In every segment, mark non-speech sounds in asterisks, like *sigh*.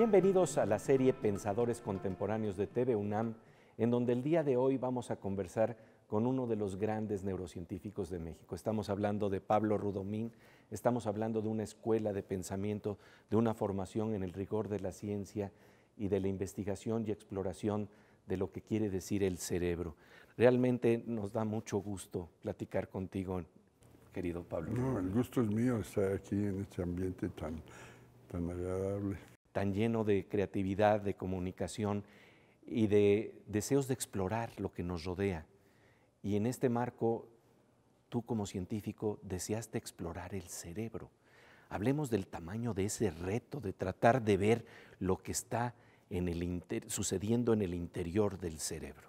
Bienvenidos a la serie Pensadores Contemporáneos de TV UNAM, en donde el día de hoy vamos a conversar con uno de los grandes neurocientíficos de México. Estamos hablando de Pablo Rudomín, estamos hablando de una escuela de pensamiento, de una formación en el rigor de la ciencia y de la investigación y exploración de lo que quiere decir el cerebro. Realmente nos da mucho gusto platicar contigo, querido Pablo. No, el gusto es mío estar aquí en este ambiente tan, tan agradable. Tan lleno de creatividad, de comunicación y de deseos de explorar lo que nos rodea. Y en este marco, tú como científico deseaste explorar el cerebro. Hablemos del tamaño de ese reto, de tratar de ver lo que está sucediendo en el interior del cerebro.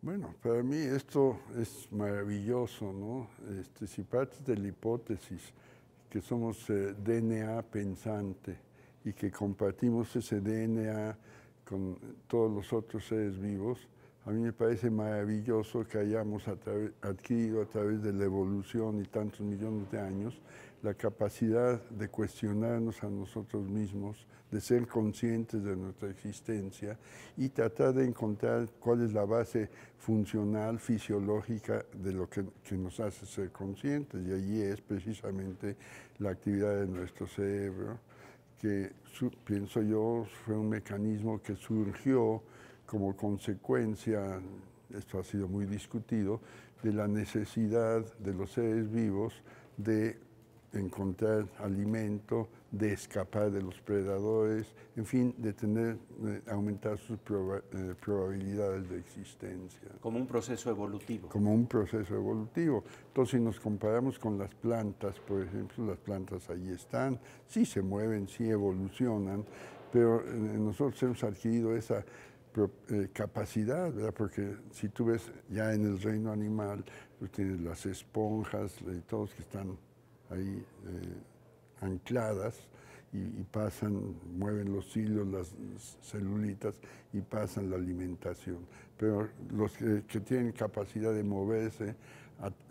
Bueno, para mí esto es maravilloso, ¿no? Este, si partes de la hipótesis que somos eh, DNA pensante y que compartimos ese DNA con todos los otros seres vivos, a mí me parece maravilloso que hayamos adquirido a través de la evolución y tantos millones de años la capacidad de cuestionarnos a nosotros mismos, de ser conscientes de nuestra existencia y tratar de encontrar cuál es la base funcional, fisiológica de lo que, nos hace ser conscientes. Y allí es precisamente la actividad de nuestro cerebro, que pienso yo fue un mecanismo que surgió como consecuencia, esto ha sido muy discutido, de la necesidad de los seres vivos de encontrar alimento, de escapar de los predadores, en fin, de tener, aumentar sus eh, probabilidades de existencia. Como un proceso evolutivo. Como un proceso evolutivo. Entonces, si nos comparamos con las plantas, por ejemplo, las plantas ahí están, sí se mueven, sí evolucionan, pero eh, nosotros hemos adquirido esa eh, capacidad, ¿verdad? porque si tú ves ya en el reino animal, tú tienes las esponjas y todos que están ahí ancladas y, pasan, mueven los hilos, las celulitas y pasan la alimentación. Pero los que, tienen capacidad de moverse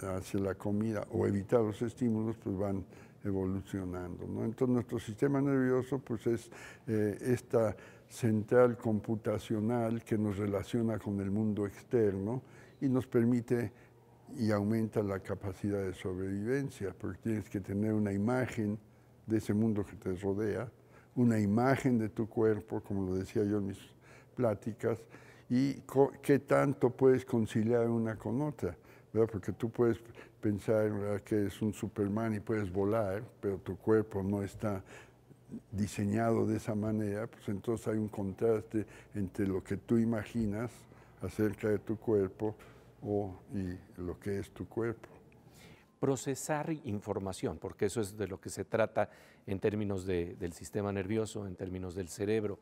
hacia la comida o evitar los estímulos, pues van evolucionando. ¿no? Entonces nuestro sistema nervioso pues es eh, esta central computacional que nos relaciona con el mundo externo y nos permite y aumenta la capacidad de sobrevivencia, porque tienes que tener una imagen de ese mundo que te rodea, una imagen de tu cuerpo, como lo decía yo en mis pláticas, y qué tanto puedes conciliar una con otra, porque tú puedes pensar que es un Superman y puedes volar, pero tu cuerpo no está diseñado de esa manera, pues entonces hay un contraste entre lo que tú imaginas acerca de tu cuerpo o, y lo que es tu cuerpo. Procesar información, porque eso es de lo que se trata en términos del sistema nervioso, en términos del cerebro.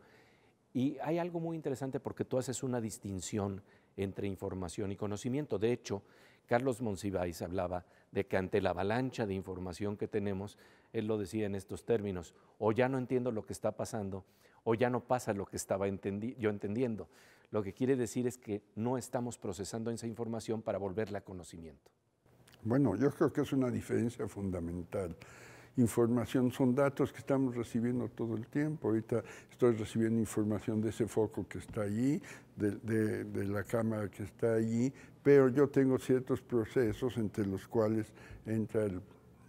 Y hay algo muy interesante porque tú haces una distinción entre información y conocimiento. De hecho, Carlos Monsiváis hablaba de que ante la avalancha de información que tenemos, él lo decía en estos términos, o ya no entiendo lo que está pasando, o ya no pasa lo que estaba yo entendiendo. Lo que quiere decir es que no estamos procesando esa información para volverla a conocimiento. Bueno, yo creo que es una diferencia fundamental. Información son datos que estamos recibiendo todo el tiempo. Ahorita estoy recibiendo información de ese foco que está allí, de, la cámara que está allí, pero yo tengo ciertos procesos entre los cuales entra el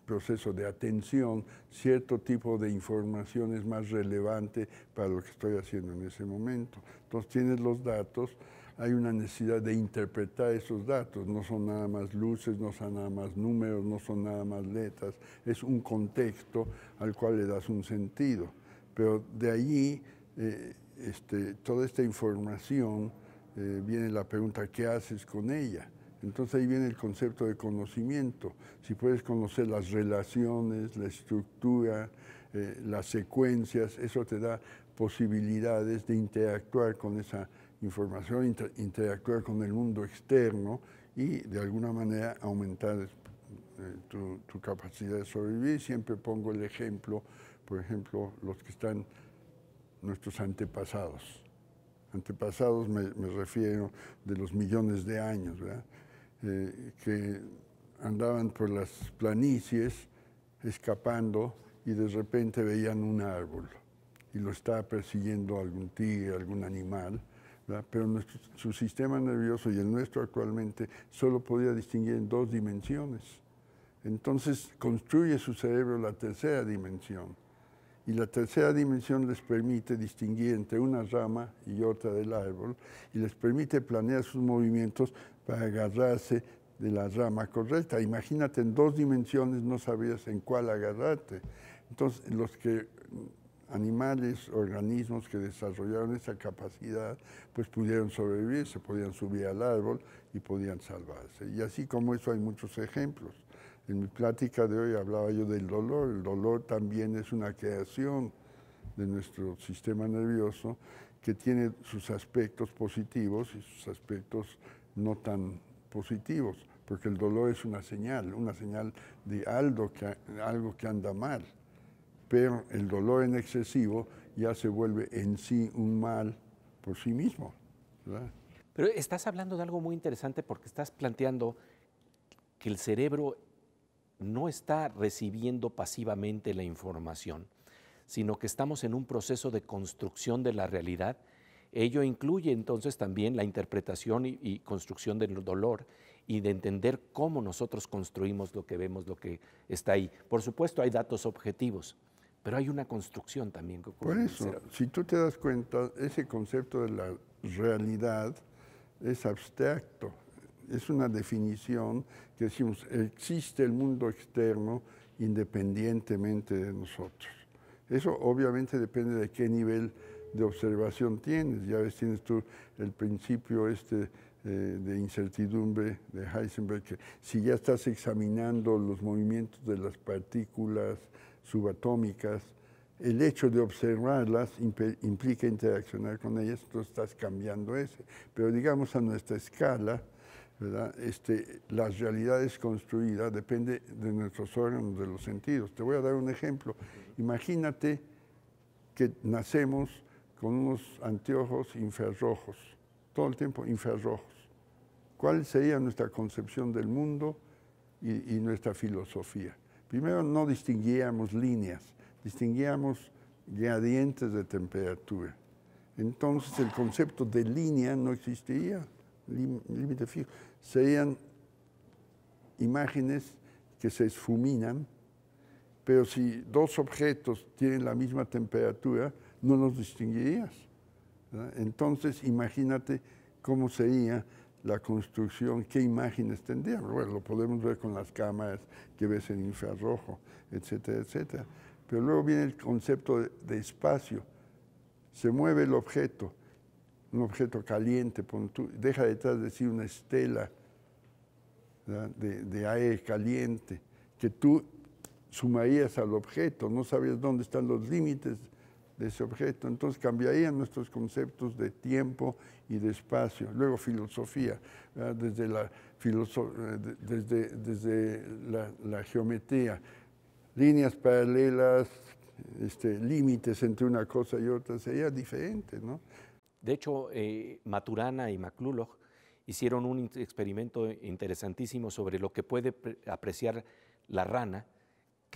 proceso de atención, cierto tipo de información es más relevante para lo que estoy haciendo en ese momento. Entonces tienes los datos, hay una necesidad de interpretar esos datos, no son nada más luces, no son nada más números, no son nada más letras, es un contexto al cual le das un sentido. Pero de allí, eh, este, toda esta información, eh, viene la pregunta, ¿qué haces con ella? Entonces ahí viene el concepto de conocimiento. Si puedes conocer las relaciones, la estructura, eh, las secuencias, eso te da posibilidades de interactuar con esa información, interactuar con el mundo externo y de alguna manera aumentar eh, tu, capacidad de sobrevivir. Siempre pongo el ejemplo, por ejemplo, los que están nuestros antepasados. Antepasados me, refiero de los millones de años, ¿verdad? Eh, que andaban por las planicies escapando y de repente veían un árbol. y lo está persiguiendo algún tigre, algún animal, pero su sistema nervioso y el nuestro actualmente solo podía distinguir en dos dimensiones. Entonces construye su cerebro la tercera dimensión. Y la tercera dimensión les permite distinguir entre una rama y otra del árbol y les permite planear sus movimientos para agarrarse de la rama correcta. Imagínate, en dos dimensiones no sabías en cuál agarrarte. Entonces, los que animales, organismos que desarrollaron esa capacidad, pues pudieron sobrevivir, se podían subir al árbol y podían salvarse. Y así como eso hay muchos ejemplos. En mi plática de hoy hablaba yo del dolor. El dolor también es una creación de nuestro sistema nervioso que tiene sus aspectos positivos y sus aspectos no tan positivos, porque el dolor es una señal, una señal de algo que, algo que anda mal pero el dolor en excesivo ya se vuelve en sí un mal por sí mismo. Pero estás hablando de algo muy interesante porque estás planteando que el cerebro no está recibiendo pasivamente la información, sino que estamos en un proceso de construcción de la realidad. Ello incluye entonces también la interpretación y, construcción del dolor y de entender cómo nosotros construimos lo que vemos, lo que está ahí. Por supuesto, hay datos objetivos, pero hay una construcción también que ocurre. Por eso, si tú te das cuenta, ese concepto de la realidad es abstracto, es una definición que decimos, existe el mundo externo independientemente de nosotros. Eso obviamente depende de qué nivel de observación tienes. Ya ves, tienes tú el principio este eh, de incertidumbre de Heisenberg, que si ya estás examinando los movimientos de las partículas, subatómicas, el hecho de observarlas implica interaccionar con ellas, entonces estás cambiando ese. Pero digamos a nuestra escala. Este, la realidad es construida, depende de nuestros órganos, de los sentidos. Te voy a dar un ejemplo. Imagínate que nacemos con unos anteojos infrarrojos, todo el tiempo infrarrojos. ¿Cuál sería nuestra concepción del mundo y nuestra filosofía? Primero no distinguíamos líneas, distinguíamos gradientes de temperatura. Entonces el concepto de línea no existía, límite fijo. Serían imágenes que se esfuminan, pero si dos objetos tienen la misma temperatura, no los distinguirías. Entonces imagínate cómo sería la construcción, qué imágenes tendría. Bueno, lo podemos ver con las cámaras que ves en infrarrojo, etcétera, etcétera. Pero luego viene el concepto de, espacio. Se mueve el objeto, un objeto caliente, deja detrás de decir una estela de, de aire caliente, que tú sumarías al objeto, no sabías dónde están los límites de ese objeto. Entonces cambiarían nuestros conceptos de tiempo y de espacio. Luego filosofía, desde, la, desde, desde la, geometría, líneas paralelas, este, límites entre una cosa y otra, sería diferente, ¿no? De hecho, eh, Maturana y McClulloch hicieron un experimento interesantísimo sobre lo que puede apreciar la rana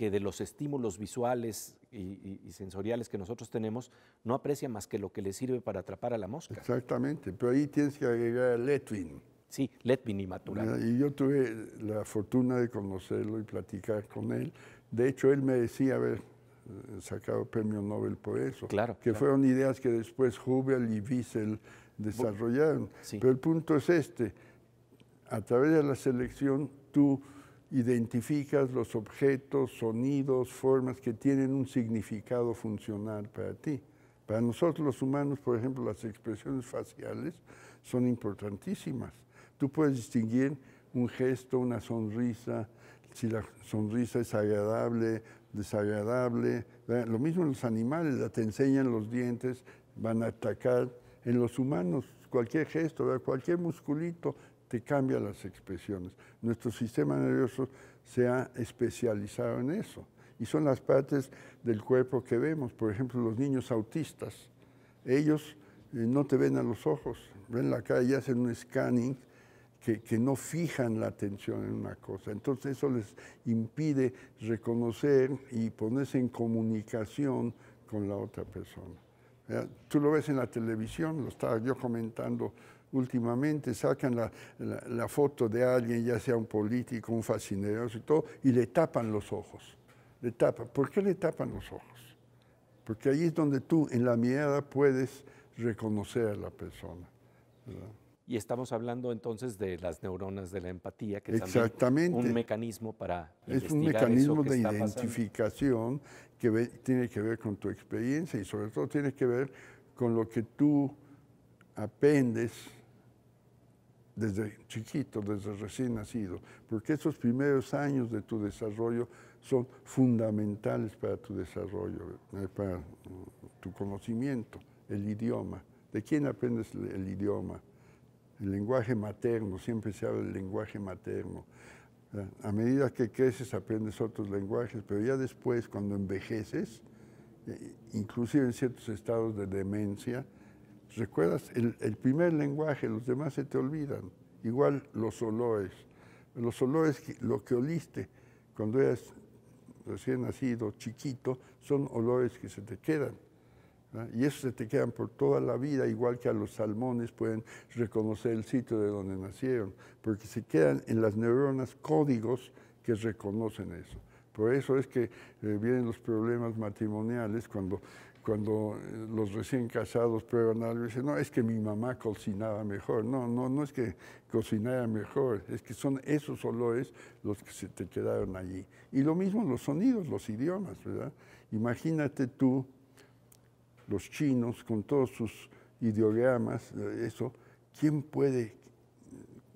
que de los estímulos visuales y, sensoriales que nosotros tenemos no aprecia más que lo que le sirve para atrapar a la mosca. Exactamente, pero ahí tienes que agregar a Letwin. Sí, Letwin y Maturana. Y yo tuve la fortuna de conocerlo y platicar con él. De hecho, él me decía haber eh, sacado premio Nobel por eso. Claro. Que fueron ideas que después Hubel y Wiesel desarrollaron. Pero el punto es este, a través de la selección tú identificas los objetos, sonidos, formas que tienen un significado funcional para ti. Para nosotros los humanos, por ejemplo, las expresiones faciales son importantísimas. Tú puedes distinguir un gesto, una sonrisa, si la sonrisa es agradable, desagradable. Lo mismo en los animales, te enseñan los dientes, van a atacar. En los humanos, cualquier gesto, cualquier musculito te cambia las expresiones. Nuestro sistema nervioso se ha especializado en eso. Y son las partes del cuerpo que vemos. Por ejemplo, los niños autistas. Ellos eh, no te ven a los ojos, ven la cara y hacen un scanning que, que, no fijan la atención en una cosa. Entonces eso les impide reconocer y ponerse en comunicación con la otra persona. Tú lo ves en la televisión, lo estaba yo comentando últimamente, sacan la, foto de alguien, ya sea un político, un fascinador y todo, y le tapan los ojos. Le tapan. ¿Por qué le tapan los ojos? Porque ahí es donde tú en la mirada puedes reconocer a la persona. Y estamos hablando entonces de las neuronas de la empatía, que es un mecanismo para Es un mecanismo de identificación que tiene que ver con tu experiencia y sobre todo tiene que ver con lo que tú aprendes desde chiquito, desde recién nacido, porque esos primeros años de tu desarrollo son fundamentales para tu desarrollo, eh, para mm, tu conocimiento, el idioma. ¿De quién aprendes el idioma? El lenguaje materno, siempre se habla del lenguaje materno. A medida que creces aprendes otros lenguajes, pero ya después, cuando envejeces, eh, inclusive en ciertos estados de demencia, recuerdas el, primer lenguaje, los demás se te olvidan. Igual los olores. Los olores, lo que oliste cuando eras recién nacido, chiquito, son olores que se te quedan. Y eso se te quedan por toda la vida, igual que a los salmones pueden reconocer el sitio de donde nacieron, porque se quedan en las neuronas códigos que reconocen eso. Por eso es que eh, vienen los problemas matrimoniales cuando cuando eh, los recién casados prueban algo y dicen, no, es que mi mamá cocinaba mejor. No, no, no es que cocinara mejor, es que son esos olores los que se te quedaron allí. Y lo mismo los sonidos, los idiomas, ¿verdad? Imagínate tú, los chinos, con todos sus ideogramas, eh, eso, ¿quién puede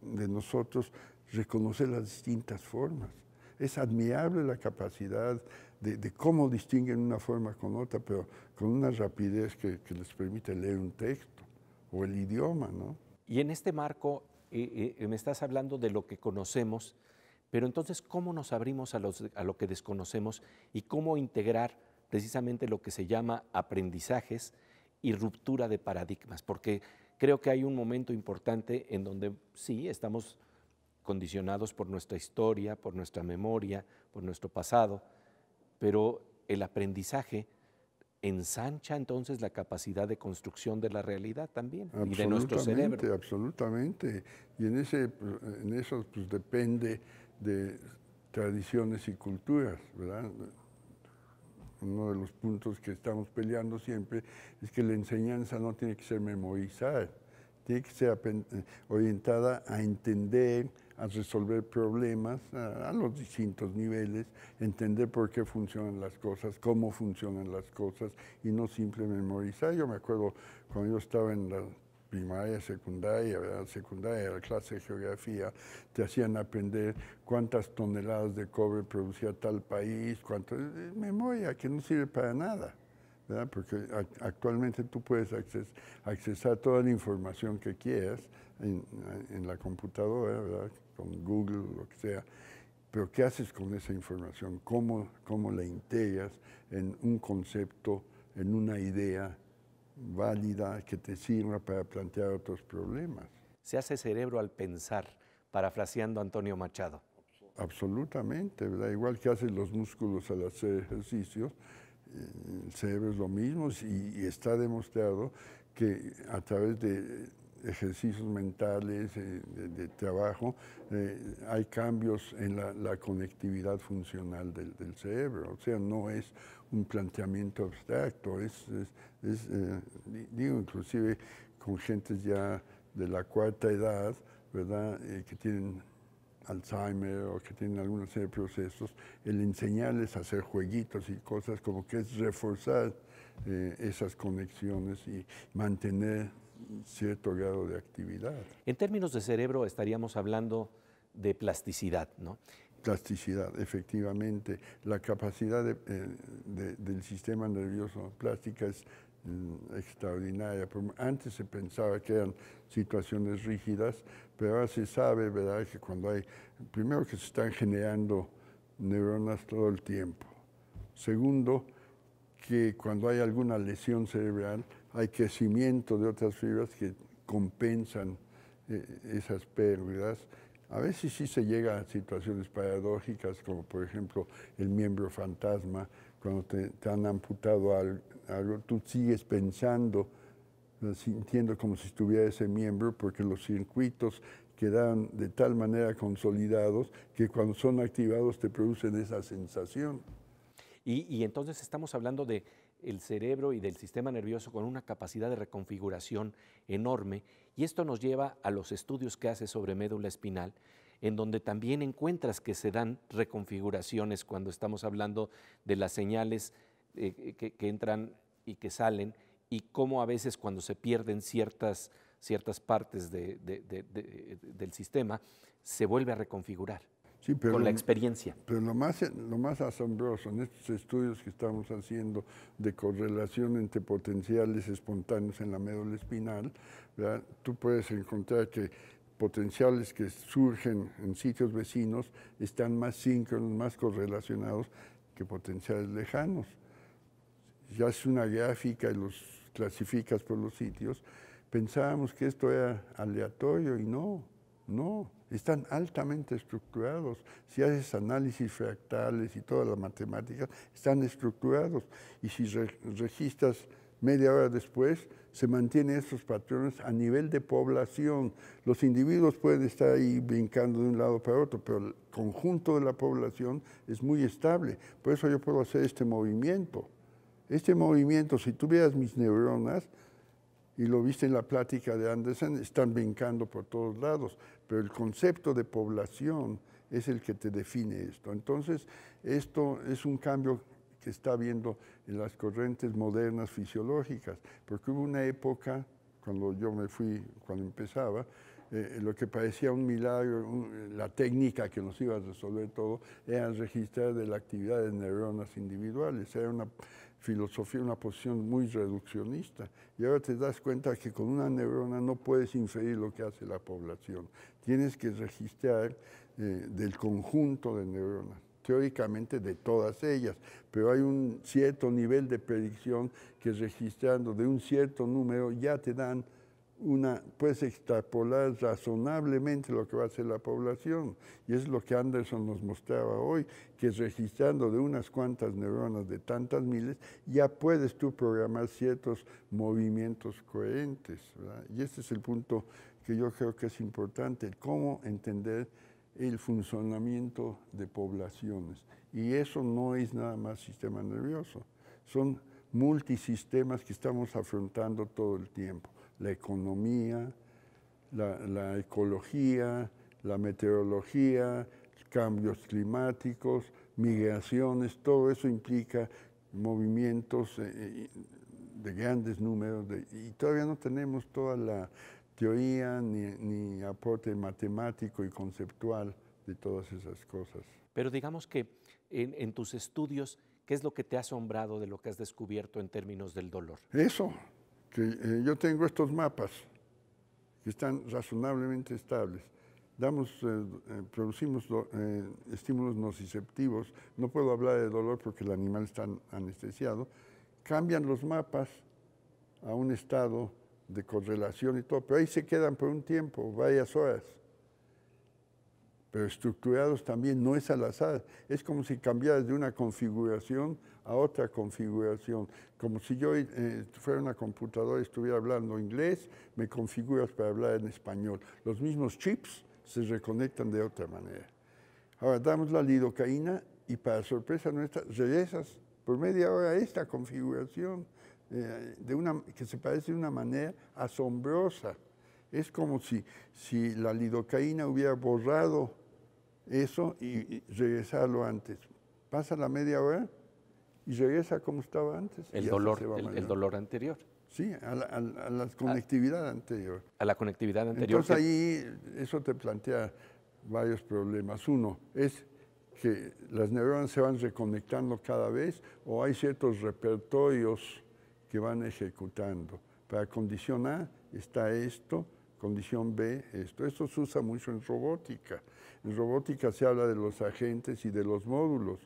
de nosotros reconocer las distintas formas? Es admirable la capacidad de, cómo distinguen una forma con otra, pero con una rapidez que, les permite leer un texto o el idioma, ¿no? Y en este marco eh, eh, me estás hablando de lo que conocemos, pero entonces, ¿cómo nos abrimos a, a lo que desconocemos y cómo integrar precisamente lo que se llama aprendizajes y ruptura de paradigmas? Porque creo que hay un momento importante en donde sí, estamos condicionados por nuestra historia, por nuestra memoria, por nuestro pasado, pero el aprendizaje ensancha entonces la capacidad de construcción de la realidad también y de nuestro cerebro. Absolutamente, y en, ese, en eso pues, depende de tradiciones y culturas, ¿verdad? Uno de los puntos que estamos peleando siempre es que la enseñanza no tiene que ser memorizar, tiene que ser orientada a entender, a resolver problemas a, los distintos niveles, entender por qué funcionan las cosas, cómo funcionan las cosas y no simplemente memorizar. Yo me acuerdo cuando yo estaba en la primaria, secundaria, ¿verdad? secundaria, la clase de geografía, te hacían aprender cuántas toneladas de cobre producía tal país, cuánto, memoria que no sirve para nada. ¿verdad? Porque actualmente tú puedes accesar toda la información que quieras en, en la computadora, ¿verdad? Con Google, lo que sea, pero ¿qué haces con esa información? ¿Cómo, cómo la integras en un concepto, en una idea válida que te sirva para plantear otros problemas? Se hace cerebro al pensar, parafraseando a Antonio Machado. Absolutamente, ¿verdad? Igual que hacen los músculos al hacer ejercicios, el cerebro es lo mismo y está demostrado que a través de ejercicios mentales, eh, de, trabajo, eh, hay cambios en la, conectividad funcional del, cerebro. O sea, no es un planteamiento abstracto, es, eh, digo, inclusive con gentes ya de la cuarta edad, ¿verdad?, que tienen Alzheimer o que tienen alguna serie de procesos, el enseñarles a hacer jueguitos y cosas como que es reforzar esas conexiones y mantener cierto grado de actividad. En términos de cerebro estaríamos hablando de plasticidad, ¿no? Plasticidad, efectivamente. La capacidad eh, del sistema nervioso plástica es mm, extraordinaria. Antes se pensaba que eran situaciones rígidas, pero ahora se sabe, ¿verdad?, que cuando hay, primero que se están generando neuronas todo el tiempo. Segundo, que cuando hay alguna lesión cerebral, hay crecimiento de otras fibras que compensan eh, esas pérdidas A veces sí se llega a situaciones paradójicas, como por ejemplo el miembro fantasma, cuando te, han amputado algo, tú sigues pensando, eh, sintiendo como si estuviera ese miembro, porque los circuitos quedan de tal manera consolidados que cuando son activados te producen esa sensación. Y, entonces estamos hablando de el cerebro y del sistema nervioso con una capacidad de reconfiguración enorme y esto nos lleva a los estudios que hace sobre médula espinal en donde también encuentras que se dan reconfiguraciones cuando estamos hablando de las señales eh, que, entran y que salen, y cómo a veces cuando se pierden ciertas, ciertas partes del sistema, se vuelve a reconfigurar. Con la experiencia. Pero lo más, lo más asombroso en estos estudios que estamos haciendo de correlación entre potenciales espontáneos en la médula espinal, tú puedes encontrar que potenciales que surgen en sitios vecinos están más síncronos, más correlacionados que potenciales lejanos. Ya es una gráfica y los clasificas por los sitios. Pensábamos que esto era aleatorio y no, no, están altamente estructurados. Si haces análisis fractales y toda la matemática, están estructurados. Y si registras media hora después, se mantienen estos patrones a nivel de población. Los individuos pueden estar ahí brincando de un lado para otro, pero el conjunto de la población es muy estable. Por eso yo puedo hacer este movimiento. Este movimiento, si tú veas mis neuronas, y lo viste en la plática de Anderson, están brincando por todos lados, pero el concepto de población es el que te define esto. Entonces, esto es un cambio que está habiendo en las corrientes modernas fisiológicas, porque hubo una época, cuando yo me fui, cuando empezaba, eh, lo que parecía un milagro, la técnica que nos iba a resolver todo, era registrar de la actividad de neuronas individuales. Era una filosofía, una posición muy reduccionista. Y ahora te das cuenta que con una neurona no puedes inferir lo que hace la población. Tienes que registrar eh, del conjunto de neuronas teóricamente de todas ellas, pero hay un cierto nivel de predicción que registrando de un cierto número ya te dan una, puedes extrapolar razonablemente lo que va a ser la población. Y es lo que Anderson nos mostraba hoy, que registrando de unas cuantas neuronas de tantas miles, ya puedes tú programar ciertos movimientos coherentes. Y este es el punto que yo creo que es importante, cómo entender el funcionamiento de poblaciones. Y eso no es nada más sistema nervioso, son multisistemas que estamos afrontando todo el tiempo. La economía, la, ecología, la meteorología, cambios climáticos, migraciones, todo eso implica movimientos eh, eh, de grandes números y todavía no tenemos toda la teoría ni, aporte matemático y conceptual de todas esas cosas. Pero digamos que en, tus estudios, ¿qué es lo que te ha asombrado de lo que has descubierto en términos del dolor? Eso, eh, yo tengo estos mapas que están razonablemente estables. Damos, eh, eh, producimos estímulos nociceptivos, no puedo hablar de dolor porque el animal está anestesiado, cambian los mapas a un estado de correlación y todo, pero ahí se quedan por un tiempo, varias horas. Pero estructurados también no es al azar, es como si cambiaras de una configuración a otra configuración. Como si yo eh, fuera una computadora y estuviera hablando inglés, me configuras para hablar en español. Los mismos chips se reconectan de otra manera. Ahora damos la lidocaína y para sorpresa nuestra, regresas por media hora a esta configuración eh, de una, que se parece de una manera asombrosa. Es como si, si la lidocaína hubiera borrado eso y, regresarlo antes. Pasa la media hora y regresa como estaba antes. El, dolor, el, dolor anterior. Sí, a la, conectividad anterior. A la conectividad anterior. Entonces ahí eso te plantea varios problemas. Uno es que las neuronas se van reconectando cada vez o hay ciertos repertorios que van ejecutando. Para condición A está esto, condición B esto. Esto se usa mucho en robótica. En robótica se habla de los agentes y de los módulos.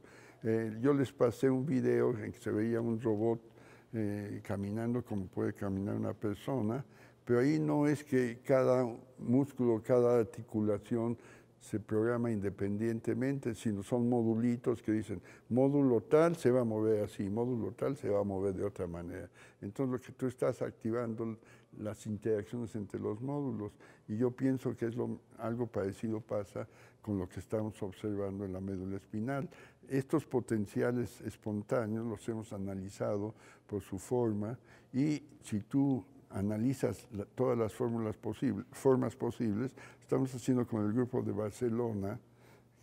Eh, yo les pasé un video en que se veía un robot eh, caminando como puede caminar una persona, pero ahí no es que cada músculo, cada articulación se programa independientemente, sino son modulitos que dicen, módulo tal se va a mover así, módulo tal se va a mover de otra manera. Entonces lo que tú estás activando las interacciones entre los módulos y yo pienso que es algo parecido pasa con lo que estamos observando en la médula espinal. Estos potenciales espontáneos los hemos analizado por su forma y si tú analizas todas las fórmulas posibles, formas posibles, estamos haciendo con el grupo de Barcelona,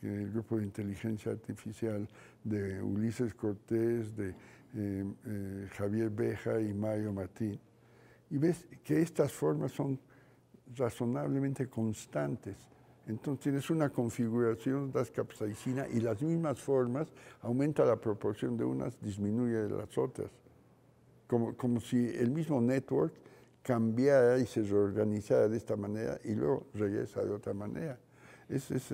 el grupo de inteligencia artificial de Ulises Cortés, de eh, eh, Javier Beja y Mario Martín, y ves que estas formas son razonablemente constantes. Entonces tienes una configuración, das capsaicina y las mismas formas aumenta la proporción de unas, disminuye de las otras. Como, como si el mismo network cambiara y se reorganizara de esta manera y luego regresa de otra manera. Es, eh,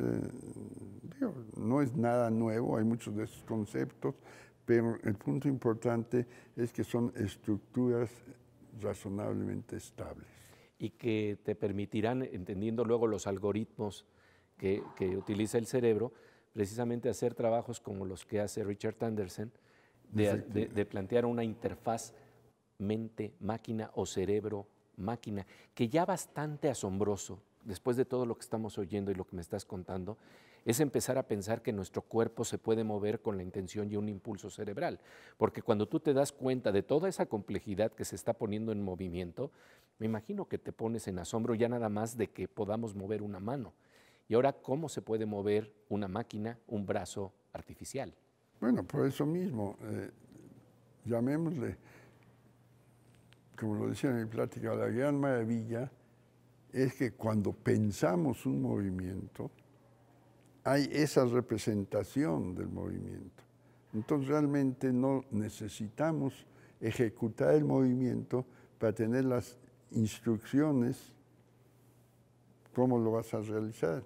no es nada nuevo, hay muchos de esos conceptos, pero el punto importante es que son estructuras razonablemente estables. Y que te permitirán, entendiendo luego los algoritmos que, que utiliza el cerebro, precisamente hacer trabajos como los que hace Richard Anderson, de, de plantear una interfaz mente, máquina o cerebro, máquina, que ya bastante asombroso, después de todo lo que estamos oyendo y lo que me estás contando, es empezar a pensar que nuestro cuerpo se puede mover con la intención y un impulso cerebral. Porque cuando tú te das cuenta de toda esa complejidad que se está poniendo en movimiento, me imagino que te pones en asombro ya nada más de que podamos mover una mano. Y ahora, ¿cómo se puede mover una máquina, un brazo artificial? Bueno, por eso mismo, eh, llamémosle como lo decía en mi plática, la gran maravilla es que cuando pensamos un movimiento, hay esa representación del movimiento. Entonces realmente no necesitamos ejecutar el movimiento para tener las instrucciones cómo lo vas a realizar.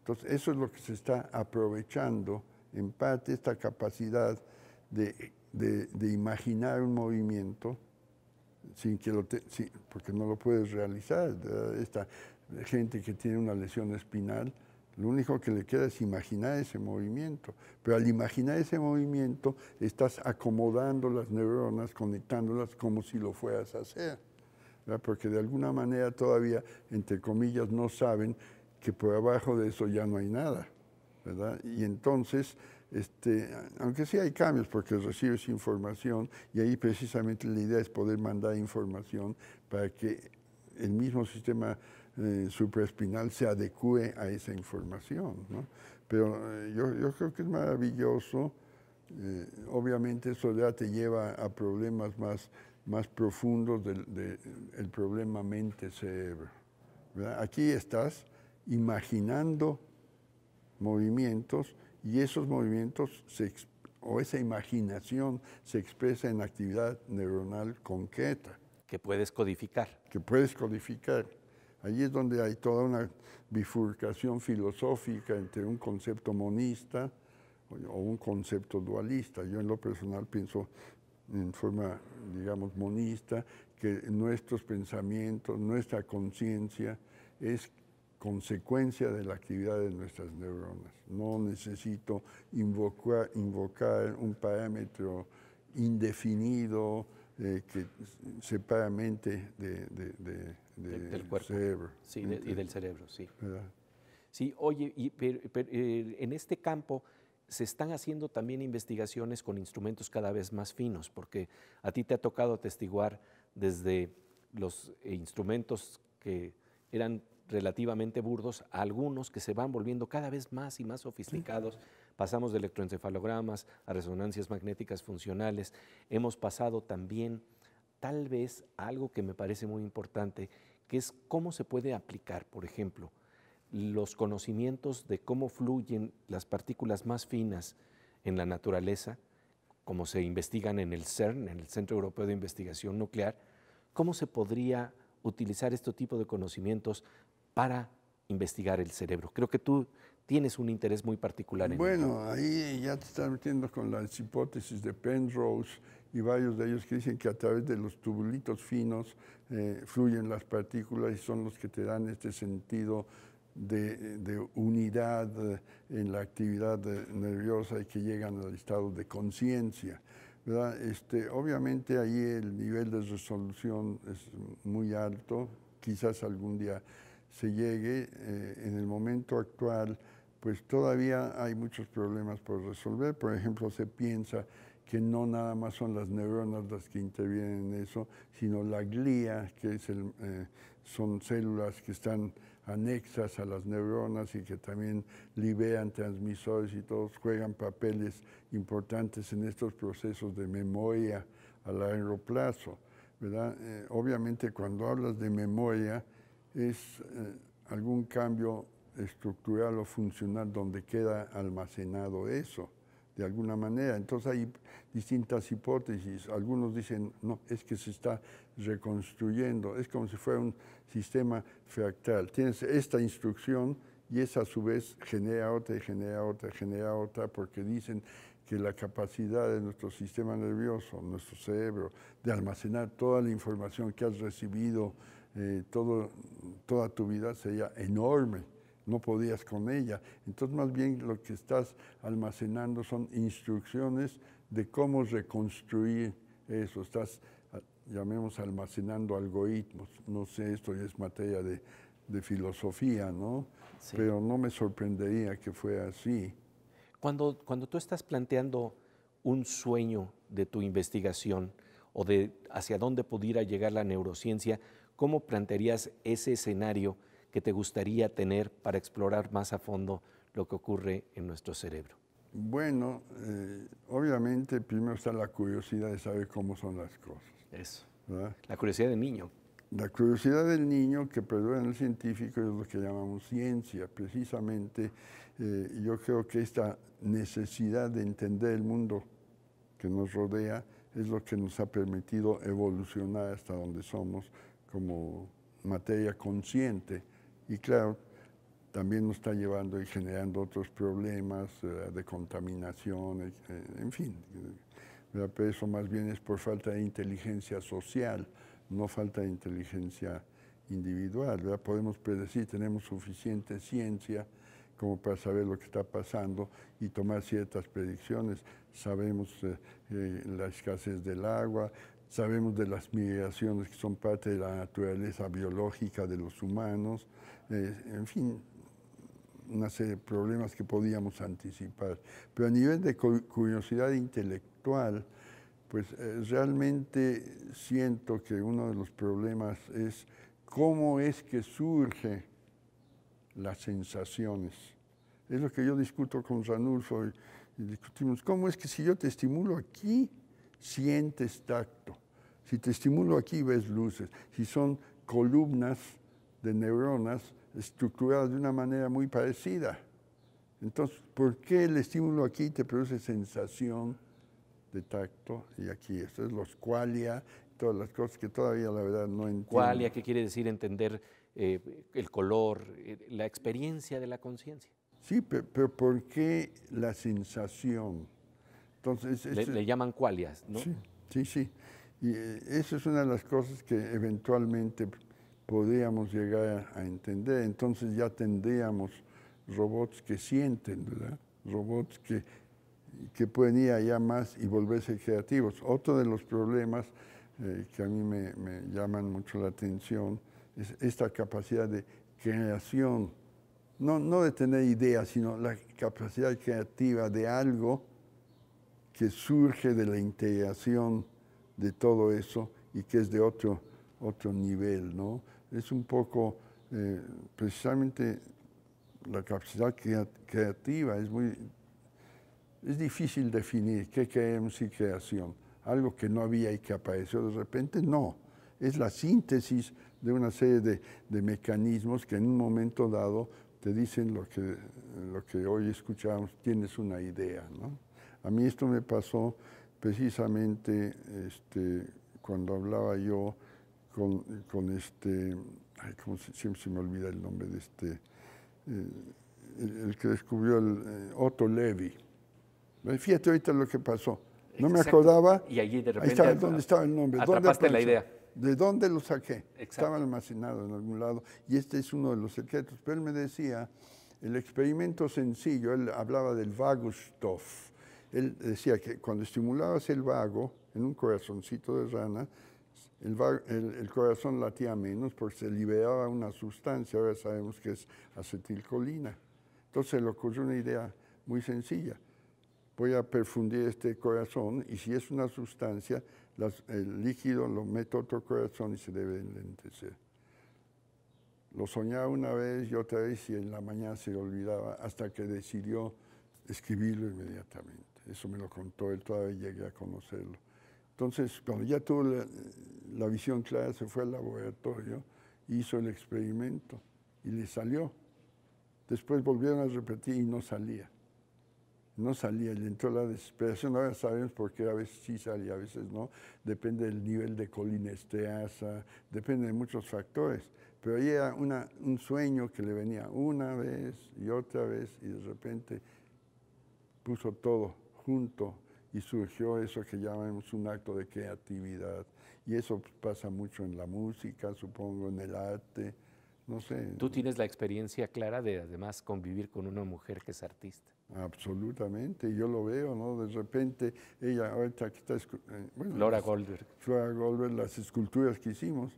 Entonces eso es lo que se está aprovechando en parte, esta capacidad de, imaginar un movimiento sin que lo porque no lo puedes realizar. Esta gente que tiene una lesión espinal, lo único que le queda es imaginar ese movimiento. Pero al imaginar ese movimiento, estás acomodando las neuronas, conectándolas como si lo fueras a hacer. Porque de alguna manera todavía, entre comillas, no saben que por abajo de eso ya no hay nada. ¿verdad? Y entonces este, aunque sí hay cambios porque recibes información y ahí precisamente la idea es poder mandar información para que el mismo sistema eh, supraespinal se adecue a esa información. Pero eh, yo, creo que es maravilloso. Eh, obviamente eso ya te lleva a problemas más, más profundos del el problema mente-cerebro. Aquí estás imaginando movimientos y esos movimientos o esa imaginación se expresa en actividad neuronal concreta. Que puedes codificar. Que puedes codificar. Allí es donde hay toda una bifurcación filosófica entre un concepto monista o un concepto dualista. Yo en lo personal pienso en forma, digamos, monista, que nuestros pensamientos, nuestra conciencia es consecuencia de la actividad de nuestras neuronas. No necesito invocar, un parámetro indefinido eh, que separa mente de, del cuerpo. cerebro. Sí, y del cerebro, sí. Sí, oye, y, eh, en este campo se están haciendo también investigaciones con instrumentos cada vez más finos, porque a ti te ha tocado atestiguar desde los instrumentos que eran relativamente burdos a algunos que se van volviendo cada vez más y más sofisticados. Pasamos de electroencefalogramas a resonancias magnéticas funcionales. Hemos pasado también tal vez algo que me parece muy importante, que es cómo se puede aplicar, por ejemplo, los conocimientos de cómo fluyen las partículas más finas en la naturaleza, como se investigan en el CERN, en el Centro Europeo de Investigación Nuclear, cómo se podría utilizar este tipo de conocimientos para investigar el cerebro. Creo que tú tienes un interés muy particular en Bueno, ahí ya te estás metiendo con las hipótesis de Penrose y varios de ellos que dicen que a través de los tubulitos finos eh, fluyen las partículas y son los que te dan este sentido de, unidad eh, en la actividad nerviosa y que llegan al estado de conciencia. Este, obviamente ahí el nivel de resolución es muy alto, quizás algún día se llegue. Eh, en el momento actual, pues todavía hay muchos problemas por resolver. Por ejemplo, se piensa que no nada más son las neuronas las que intervienen en eso, sino la glía, que es el, eh, son células que están anexas a las neuronas y que también liberan transmisores y todos juegan papeles importantes en estos procesos de memoria a largo plazo. ¿verdad? Eh, obviamente cuando hablas de memoria es eh, algún cambio estructural o funcional donde queda almacenado eso de alguna manera. Entonces hay distintas hipótesis. Algunos dicen, no, es que se está reconstruyendo. Es como si fuera un sistema fractal. Tienes esta instrucción y esa a su vez genera otra y genera otra, genera otra, porque dicen que la capacidad de nuestro sistema nervioso, nuestro cerebro, de almacenar toda la información que has recibido eh, todo, toda tu vida sería enorme no podías con ella. Entonces más bien lo que estás almacenando son instrucciones de cómo reconstruir eso. Estás, ah, llamemos, almacenando algoritmos. No sé, esto ya es materia de, filosofía, ¿no? Pero no me sorprendería que fuera así. Cuando, cuando tú estás planteando un sueño de tu investigación o de hacia dónde pudiera llegar la neurociencia, ¿cómo plantearías ese escenario? Que te gustaría tener para explorar más a fondo lo que ocurre en nuestro cerebro? Bueno, eh, obviamente primero está la curiosidad de saber cómo son las cosas. Eso. La curiosidad del niño. La curiosidad del niño que perdura en el científico es lo que llamamos ciencia. Precisamente eh, yo creo que esta necesidad de entender el mundo que nos rodea es lo que nos ha permitido evolucionar hasta donde somos como materia consciente y claro, también nos está llevando y generando otros problemas eh, de contaminación, eh, en fin. Pero eso más bien es por falta de inteligencia social, no falta de inteligencia individual. Podemos predecir, tenemos suficiente ciencia como para saber lo que está pasando y tomar ciertas predicciones. Sabemos eh, la escasez del agua, sabemos de las migraciones que son parte de la naturaleza biológica de los humanos, en fin, una serie de problemas que podíamos anticipar. Pero a nivel de curiosidad intelectual, pues eh, realmente siento que uno de los problemas es cómo es que surgen las sensaciones. Es lo que yo discuto con Ranulfo y, discutimos, ¿cómo es que si yo te estimulo aquí, sientes tacto? Si te estimulo aquí, ves luces. Si son columnas de neuronas, estructuradas de una manera muy parecida. Entonces, ¿por qué el estímulo aquí te produce sensación de tacto? Y aquí, esto es los qualia, todas las cosas que todavía la verdad no entiendo. Qualia, ¿qué quiere decir entender eh, el color, eh, la experiencia de la conciencia? Sí, pero, ¿por qué la sensación? Entonces, le, llaman qualias, ¿no? Sí, sí, sí. Y eh, eso es una de las cosas que eventualmente podríamos llegar a entender. Entonces ya tendríamos robots que sienten, ¿verdad? Robots que, que pueden ir allá más y volverse creativos. Otro de los problemas eh, que a mí me, me, llaman mucho la atención es esta capacidad de creación, no, no de tener ideas, sino la capacidad creativa de algo que surge de la integración de todo eso y que es de otro, otro nivel, ¿no? es un poco eh, precisamente la capacidad creativa, es muy es difícil definir qué queremos y creación. Algo que no había y que apareció de repente, no. Es la síntesis de una serie de, de mecanismos que en un momento dado te dicen lo que, lo que hoy escuchamos, tienes una idea. ¿no? A mí esto me pasó precisamente este, cuando hablaba yo con, con este, ay, como siempre se me olvida el nombre de este, eh, el, que descubrió el eh, Otto Levi. Fíjate ahorita lo que pasó. No me acordaba. Y allí de repente. Ahí estaba, ¿dónde estaba el nombre? Atrapaste la idea. ¿De dónde lo saqué? Estaba almacenado en algún lado y este es uno de los secretos. Pero él me decía, el experimento sencillo, él hablaba del Vagostoff. Él decía que cuando estimulabas el vago en un corazoncito de rana, el, corazón latía menos porque se liberaba una sustancia, ahora sabemos que es acetilcolina. Entonces le ocurrió una idea muy sencilla. Voy a perfundir este corazón y si es una sustancia, el líquido lo meto a otro corazón y se debe enlentecer. Lo soñaba una vez y otra vez y en la mañana se olvidaba hasta que decidió escribirlo inmediatamente. Eso me lo contó él, todavía llegué a conocerlo. Entonces, cuando ya tuvo la, visión clara, se fue al laboratorio, hizo el experimento y le salió. Después volvieron a repetir y no salía. No salía, le entró la desesperación. Ahora sabemos por qué a veces sí salía, a veces no. Depende del nivel de colinesteasa, depende de muchos factores pero era un sueño que le venía una vez y otra vez y de repente puso todo junto y surgió eso que llamamos un acto de creatividad. Y eso pasa mucho en la música, supongo, en el arte, no sé. Tú tienes la experiencia clara de además convivir con una mujer que es artista. Absolutamente, yo lo veo, ¿no? De repente, ella ahorita que está... Eh, bueno, Flora Goldberg. Flora Goldberg, las esculturas que hicimos,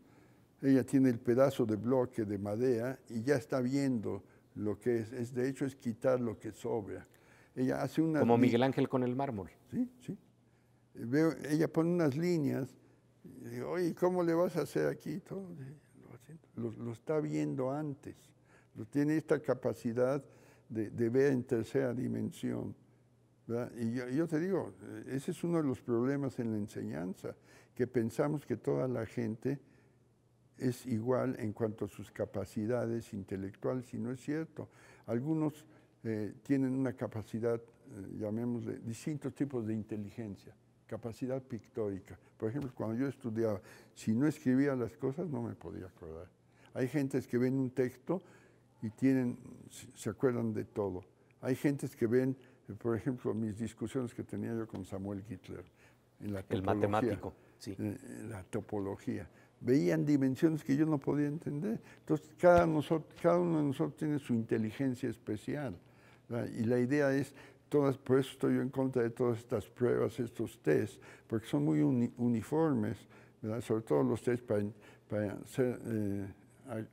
ella tiene el pedazo de bloque de madera y ya está viendo lo que es. es de hecho, es quitar lo que sobra. Ella hace una... Como Miguel Ángel con el mármol. Sí, sí. Veo, ella pone unas líneas. Y digo, Oye, ¿cómo le vas a hacer aquí? Todo, lo, está viendo antes. Lo, tiene esta capacidad de, ver en tercera dimensión. Y yo, yo, te digo, ese es uno de los problemas en la enseñanza, que pensamos que toda la gente es igual en cuanto a sus capacidades intelectuales y no es cierto. Algunos eh, tienen una capacidad, eh, llamémosle, distintos tipos de inteligencia, capacidad pictórica. Por ejemplo, cuando yo estudiaba, si no escribía las cosas no me podía acordar. Hay gentes que ven un texto y tienen, se acuerdan de todo. Hay gentes que ven, eh, por ejemplo, mis discusiones que tenía yo con Samuel Hitler. En la El matemático, sí. la topología veían dimensiones que yo no podía entender. Entonces, cada, nosotros, cada uno de nosotros tiene su inteligencia especial. Y la idea es, todas, por eso estoy en contra de todas estas pruebas, estos tests, porque son muy uniformes, sobre todo los tests para, para ser eh,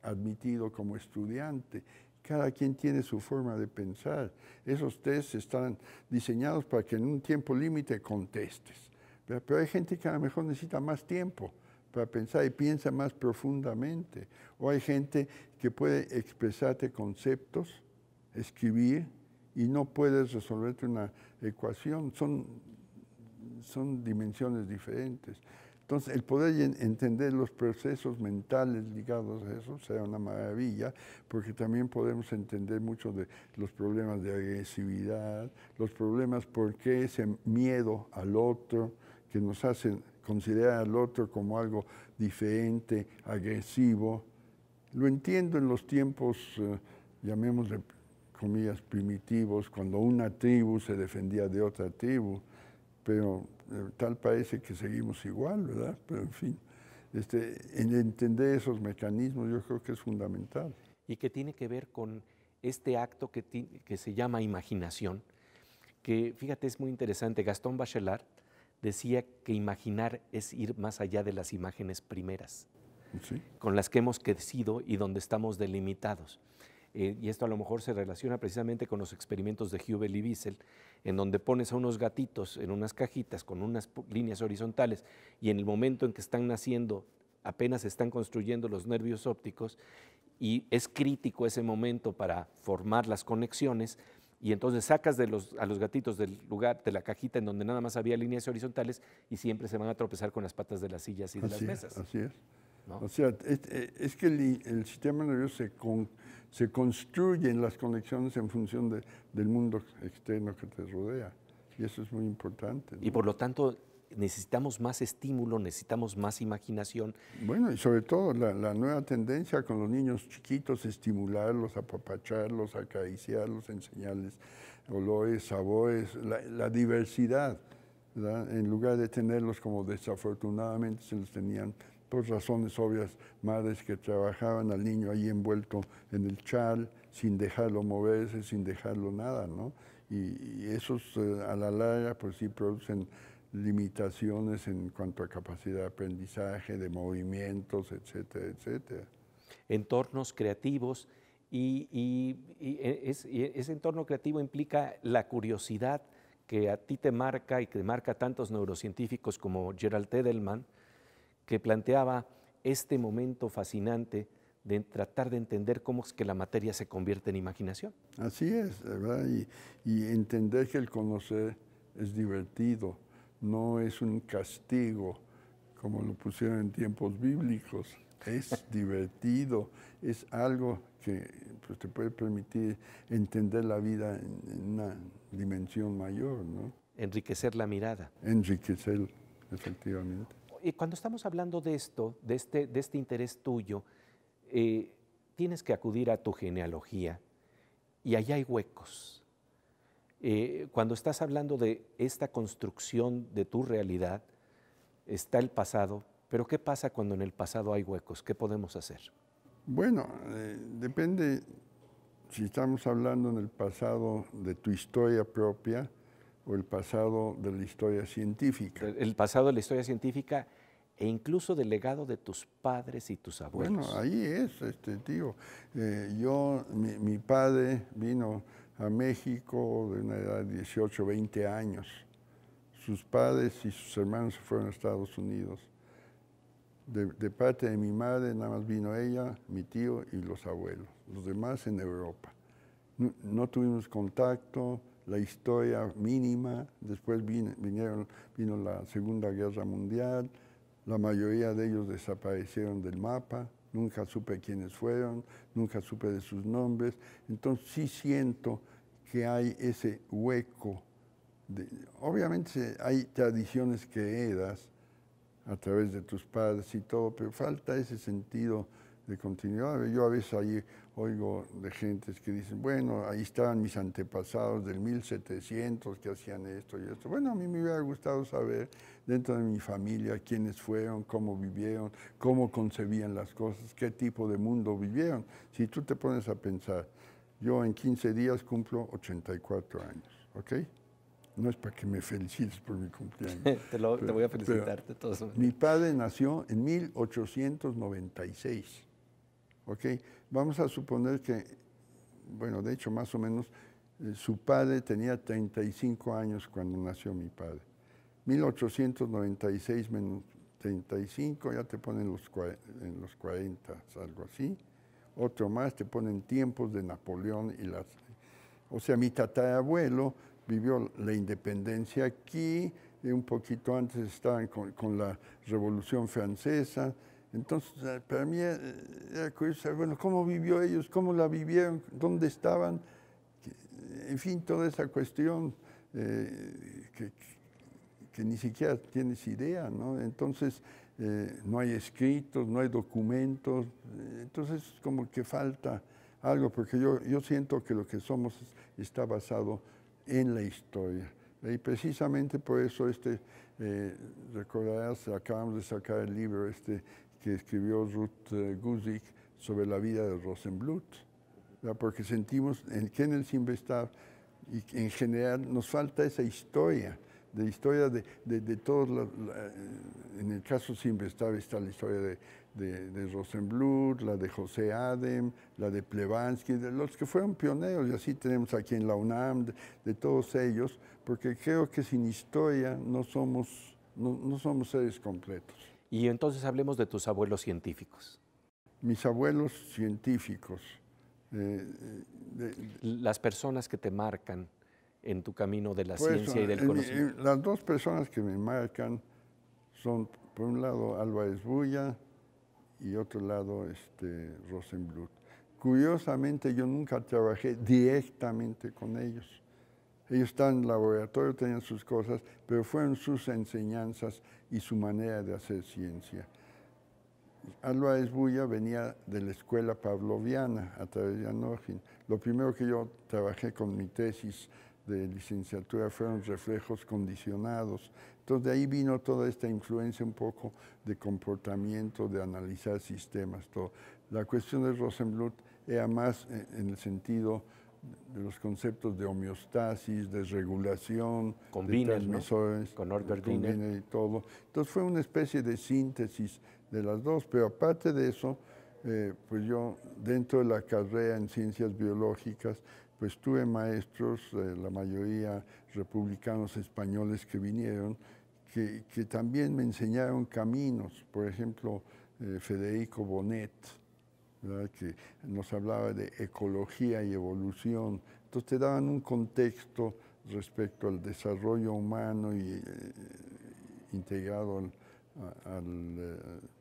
admitido como estudiante. Cada quien tiene su forma de pensar. Esos tests están diseñados para que en un tiempo límite contestes. Pero hay gente que a lo mejor necesita más tiempo para pensar y piensa más profundamente. O hay gente que puede expresarte conceptos, escribir, y no puedes resolverte una ecuación. Son, son dimensiones diferentes. Entonces, el poder entender los procesos mentales ligados a eso sea una maravilla, porque también podemos entender mucho de los problemas de agresividad, los problemas por qué ese miedo al otro que nos hacen considerar al otro como algo diferente, agresivo. Lo entiendo en los tiempos, eh, llamémosle comillas, primitivos, cuando una tribu se defendía de otra tribu, pero eh, tal parece que seguimos igual, ¿verdad? Pero en fin, este, en entender esos mecanismos yo creo que es fundamental. Y que tiene que ver con este acto que, que se llama imaginación, que fíjate es muy interesante, Gastón Bachelard decía que imaginar es ir más allá de las imágenes primeras, con las que hemos crecido y donde estamos delimitados. Eh, y esto a lo mejor se relaciona precisamente con los experimentos de Hubel y Wiesel, en donde pones a unos gatitos en unas cajitas con unas líneas horizontales y en el momento en que están naciendo apenas están construyendo los nervios ópticos y es crítico ese momento para formar las conexiones, y entonces sacas de los, a los gatitos del lugar, de la cajita en donde nada más había líneas horizontales y siempre se van a tropezar con las patas de las sillas y de las mesas. así es. O sea, es, que el, sistema nervioso se, se construye en las conexiones en función de, del mundo externo que te rodea. Y eso es muy importante. Y por lo tanto, necesitamos más estímulo, necesitamos más imaginación. Bueno, y sobre todo la, nueva tendencia con los niños chiquitos, estimularlos, apapacharlos, acariciarlos, enseñarles olores, sabores, la, diversidad, en lugar de tenerlos como desafortunadamente se los tenían por razones obvias, madres que trabajaban al niño ahí envuelto en el chal, sin dejarlo moverse, sin dejarlo nada, ¿no? Y, esos eh, a la larga, pues sí producen limitaciones en cuanto a capacidad de aprendizaje, de movimientos, etcétera, etcétera. Entornos creativos y, e, ese entorno creativo implica la curiosidad que a ti te marca y que marca a tantos neurocientíficos como Gerald Edelman, que planteaba este momento fascinante de tratar de entender cómo es que la materia se convierte en imaginación. Así es, ¿verdad? Y, y entender que el conocer es divertido, no es un castigo, como lo pusieron en tiempos bíblicos. Es *laughs* divertido, es algo que pues, te puede permitir entender la vida en, una dimensión mayor, ¿no? Enriquecer la mirada. Enriquecer, efectivamente. Y cuando estamos hablando de esto, de este, de este interés tuyo, eh, tienes que acudir a tu genealogía y allá hay huecos. Eh, cuando estás hablando de esta construcción de tu realidad, está el pasado, pero ¿qué pasa cuando en el pasado hay huecos? ¿Qué podemos hacer? Bueno, eh, depende si estamos hablando en el pasado de tu historia propia o el pasado de la historia científica. El pasado de la historia científica e incluso del legado de tus padres y tus abuelos. Bueno, ahí es, este tío. Eh, yo, mi, padre vino a México de una edad de 18, 20 años. Sus padres y sus hermanos se fueron a Estados Unidos. De, parte de mi madre nada más vino ella, mi tío y los abuelos. Los demás en Europa. No, tuvimos contacto, la historia mínima. Después vinieron, vino la Segunda Guerra Mundial la mayoría de ellos desaparecieron del mapa, nunca supe quiénes fueron, nunca supe de sus nombres. Entonces sí siento que hay ese hueco. obviamente hay tradiciones que a través de tus padres y todo, pero falta ese sentido de continuidad. Yo a veces ahí oigo de gentes que dicen, bueno, ahí estaban mis antepasados del 1700 que hacían esto y esto. Bueno, a mí me hubiera gustado saber dentro de mi familia quiénes fueron, cómo vivieron, cómo concebían las cosas, qué tipo de mundo vivieron. Si tú te pones a pensar, yo en 15 días cumplo 84 años, ¿ok? No es para que me felicites por mi cumpleaños. *laughs* te, voy a felicitar de todos Mi padre nació en 1896. ¿ok? Vamos a suponer que, bueno, de hecho más o menos, eh, su padre tenía 35 años cuando nació mi padre. 1896 menos 35, ya te ponen los, en los 40, algo así. Otro más te ponen tiempos de Napoleón y las... O sea, mi tatarabuelo vivió la independencia aquí, un poquito antes estaban con la Revolución Francesa, entonces, eh, para mí eh, era curioso, bueno, cómo vivió ellos, cómo la vivieron, dónde estaban, en fin, toda esa cuestión eh, que, ni siquiera tienes idea, ¿no? Entonces, no hay escritos, no hay documentos, entonces como que falta algo, porque yo, yo siento que lo que somos está basado en la historia. Y precisamente por eso este, recordarás, acabamos de sacar el libro este que escribió Ruth eh, Guzik sobre la vida de Rosenblut, porque sentimos en el Sinvestab y en general nos falta esa historia, de historia de, de, todos los, en el caso Sinvestab está la historia de, de, Rosenblut, la de José Adem, la de Plebansky, de los que fueron pioneros, y así tenemos aquí en la UNAM, de, todos ellos, porque creo que sin historia no somos, no, no somos seres completos. Y entonces hablemos de tus abuelos científicos. Mis abuelos científicos. Eh, Las personas que te marcan en tu camino de la pues, ciencia y del conocimiento. las dos personas que me marcan son, por un lado, Álvarez Bulla y otro lado, este, Rosenblut. Curiosamente, yo nunca trabajé directamente con ellos. Ellos estaban en el laboratorio, tenían sus cosas, pero fueron sus enseñanzas y su manera de hacer ciencia. Álvarez Bulla venía de la escuela pavloviana a través de Anorgin. Lo primero que yo trabajé con mi tesis de licenciatura fueron reflejos condicionados. Entonces de ahí vino toda esta influencia un poco de comportamiento, de analizar sistemas. Todo. La cuestión de Rosenbluth era más en el sentido de los conceptos de homeostasis, de regulación, de transmisores, con y todo. Entonces fue una especie de síntesis de las dos, pero aparte de eso, eh, pues yo dentro de la carrera en ciencias biológicas, pues tuve maestros, eh, la mayoría republicanos españoles que vinieron, que, que también me enseñaron caminos, por ejemplo, eh, Federico Bonet, que nos hablaba de ecología y evolución. Entonces te daban un contexto respecto al desarrollo humano y eh, integrado al, eh,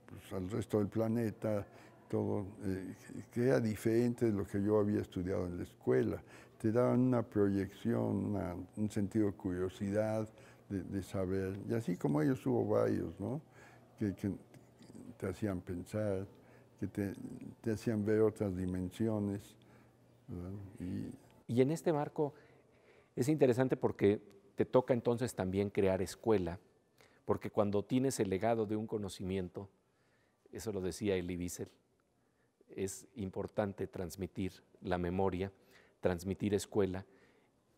pues, al, resto del planeta, todo, eh, que era diferente de lo que yo había estudiado en la escuela. Te daban una proyección, un sentido de curiosidad, de, saber. Y así como ellos hubo varios, ¿no? que te hacían pensar que te, hacían ver otras dimensiones. Y, en este marco es interesante porque te toca entonces también crear escuela, porque cuando tienes el legado de un conocimiento, eso lo decía Elie Wiesel, es importante transmitir la memoria, transmitir escuela,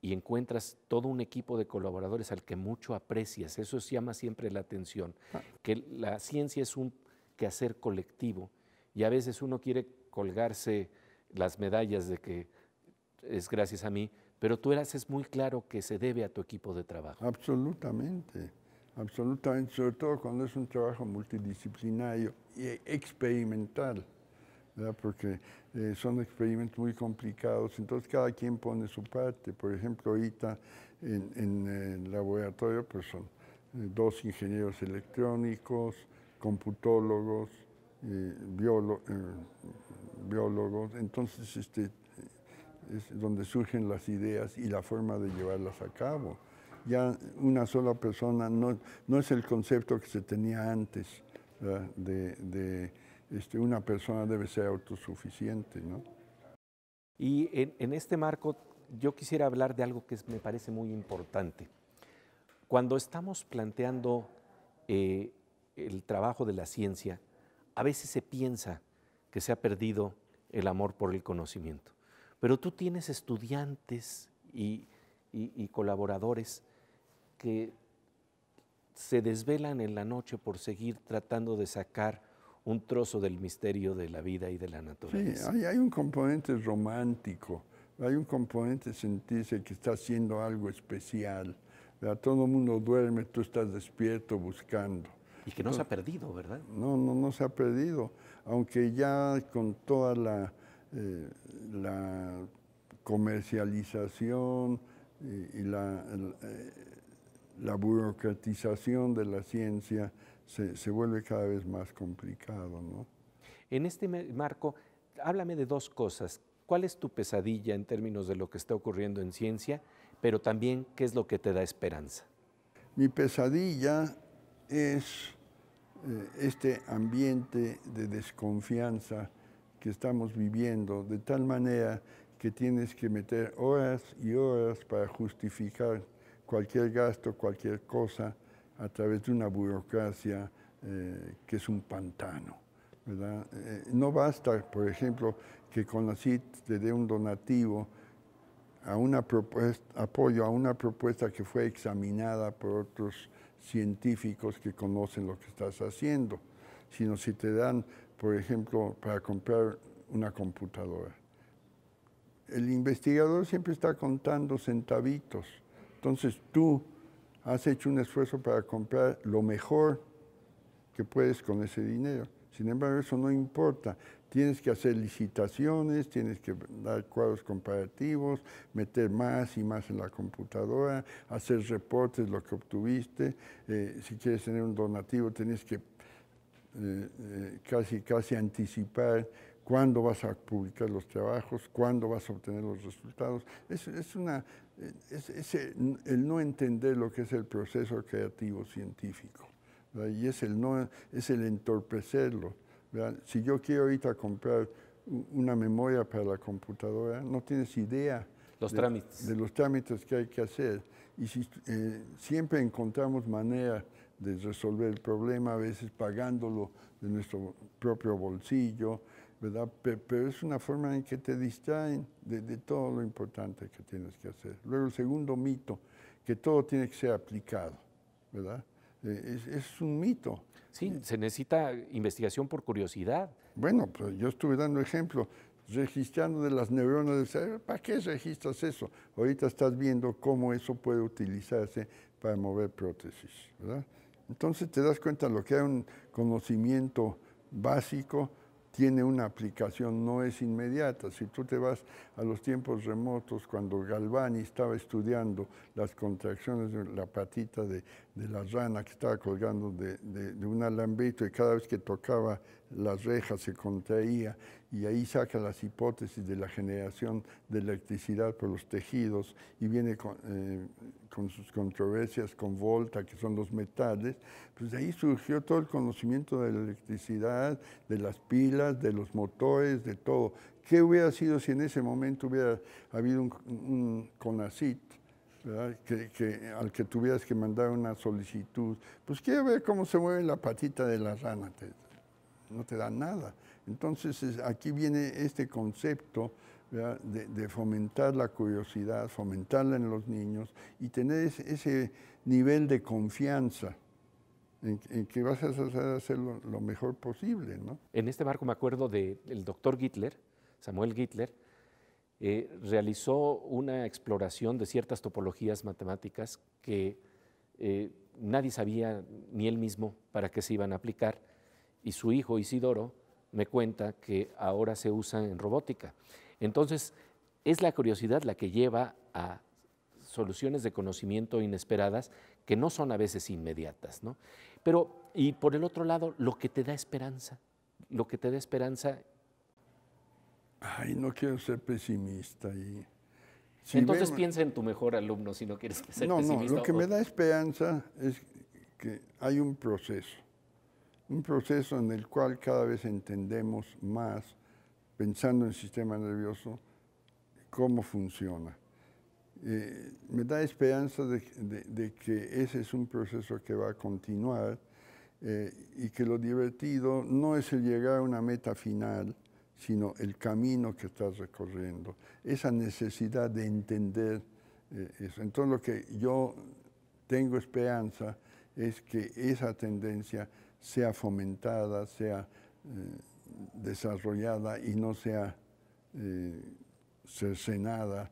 y encuentras todo un equipo de colaboradores al que mucho aprecias. Eso llama siempre la atención, ah. que la ciencia es un quehacer colectivo y a veces uno quiere colgarse las medallas de que es gracias a mí, pero tú eras es muy claro que se debe a tu equipo de trabajo. Absolutamente, absolutamente, sobre todo cuando es un trabajo multidisciplinario y experimental, porque eh, son experimentos muy complicados, entonces cada quien pone su parte. Por ejemplo, ahorita en, el laboratorio pues son eh, dos ingenieros electrónicos, computólogos, eh, biólogos, entonces este, es donde surgen las ideas y la forma de llevarlas a cabo. Ya una sola persona no, no es el concepto que se tenía antes de, este, una persona debe ser autosuficiente. ¿no? Y en, este marco yo quisiera hablar de algo que me parece muy importante. Cuando estamos planteando eh, el trabajo de la ciencia, a veces se piensa que se ha perdido el amor por el conocimiento, pero tú tienes estudiantes y, colaboradores que se desvelan en la noche por seguir tratando de sacar un trozo del misterio de la vida y de la naturaleza. Sí, hay, un componente romántico, hay un componente sentirse que está haciendo algo especial. Todo el mundo duerme, tú estás despierto buscando. Y que no se ha perdido, ¿verdad? No, no, no se ha perdido, aunque ya con toda la, eh, la comercialización y, la, eh, la, burocratización de la ciencia se, se, vuelve cada vez más complicado, ¿no? En este marco, háblame de dos cosas. ¿Cuál es tu pesadilla en términos de lo que está ocurriendo en ciencia, pero también qué es lo que te da esperanza? Mi pesadilla es eh, este ambiente de desconfianza que estamos viviendo, de tal manera que tienes que meter horas y horas para justificar cualquier gasto, cualquier cosa, a través de una burocracia eh, que es un pantano. Eh, no basta, por ejemplo, que CONACYT te dé un donativo a una propuesta, apoyo a una propuesta que fue examinada por otros científicos que conocen lo que estás haciendo, sino si te dan, por ejemplo, para comprar una computadora. El investigador siempre está contando centavitos, entonces tú has hecho un esfuerzo para comprar lo mejor que puedes con ese dinero. Sin embargo, eso no importa. Tienes que hacer licitaciones, tienes que dar cuadros comparativos, meter más y más en la computadora, hacer reportes de lo que obtuviste. Eh, si quieres tener un donativo, tienes que eh, eh, casi, casi anticipar cuándo vas a publicar los trabajos, cuándo vas a obtener los resultados. Es, es una, es, el no entender lo que es el proceso creativo científico. Y es el, no, es el entorpecerlo. Si yo quiero ahorita comprar una memoria para la computadora, no tienes idea Los de, trámites. de los trámites que hay que hacer. Y si, eh, siempre encontramos manera de resolver el problema, a veces pagándolo de nuestro propio bolsillo, ¿verdad? Pe- Pero, es una forma en que te distraen de, de todo lo importante que tienes que hacer. Luego el segundo mito, que todo tiene que ser aplicado, ¿verdad? Eh, Es, es un mito. Sí, se necesita investigación por curiosidad. Bueno, pues yo estuve dando ejemplo, registrando de las neuronas del cerebro. ¿Para qué registras eso? Ahorita estás viendo cómo eso puede utilizarse para mover prótesis, ¿verdad? Entonces te das cuenta lo que es un conocimiento básico tiene una aplicación, no es inmediata. Si tú te vas a los tiempos remotos, cuando Galvani estaba estudiando las contracciones de la patita de, de la rana que estaba colgando de, de- un alambrito y cada vez que tocaba las rejas se contraía y ahí saca las hipótesis de la generación de electricidad por los tejidos y viene con, eh, con sus controversias con Volta, que son los metales, pues de ahí surgió todo el conocimiento de la electricidad, de las pilas, de los motores, de todo. ¿Qué hubiera sido si en ese momento hubiera habido un, un CONACIT? Que, al que tuvieras que mandar una solicitud, pues quiero ver cómo se mueve la patita de la rana, no te da nada. Entonces es- aquí viene este concepto de, fomentar la curiosidad, fomentarla en los niños y tener ese, nivel de confianza en, que vas a hacer hacerlo lo mejor posible, ¿no? En este marco me acuerdo del doctor Gittler, Samuel Gittler, eh, realizó una exploración de ciertas topologías matemáticas que eh, nadie sabía, ni él mismo, para qué se iban a aplicar. Y su hijo Isidoro me cuenta que ahora se usan en robótica. Entonces, es la curiosidad la que lleva a soluciones de conocimiento inesperadas que no son a veces inmediatas, ¿no? Pero, y por el otro lado, lo que te da esperanza, lo que te da esperanza, Ay, no quiero ser pesimista. Y, si entonces vemos- piensa en tu mejor alumno si no quieres *laughs* ser no, no, pesimista. lo que o- me da esperanza es que hay un proceso, un proceso en el cual cada vez entendemos más, pensando en el sistema nervioso, cómo funciona. Eh, me da esperanza de, de- de que ese es un proceso que va a continuar eh, y que lo divertido no es el llegar a una meta final, sino el camino que estás recorriendo, esa necesidad de entender eh, eso. Entonces lo que yo tengo esperanza es que esa tendencia sea fomentada, sea eh, desarrollada y no sea eh, cercenada